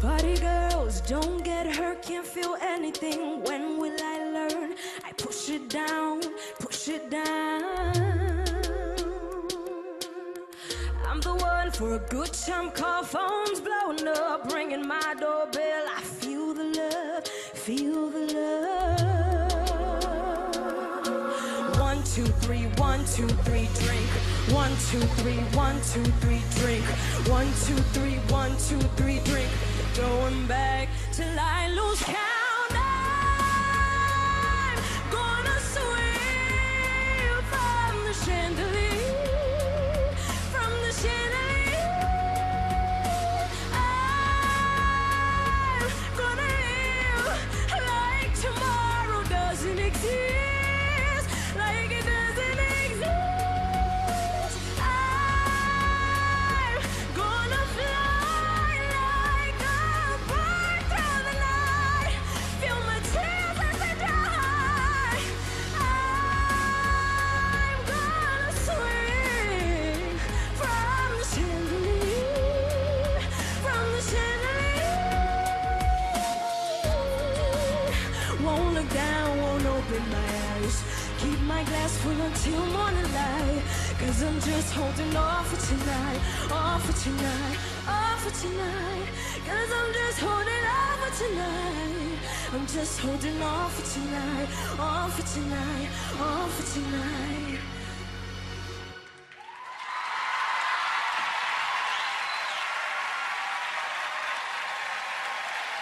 Party girls don't get hurt, can't feel anything. When will I learn? I push it down, push it down. I'm the one for a good time call, phones blowing up, ringing my doorbell. I feel feel the love. One, two, three, one, two, three, drink. One, two, three, one, two, three, drink. One, two, three, one, two, three, drink. Going back till I lose count. in my eyes. Keep my glass full until morning light Cause I'm just holding on for tonight On for tonight, on for tonight. Cause I'm just holding on for tonight. I'm just holding on for tonight On for tonight, on for tonight.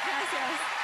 Gracias.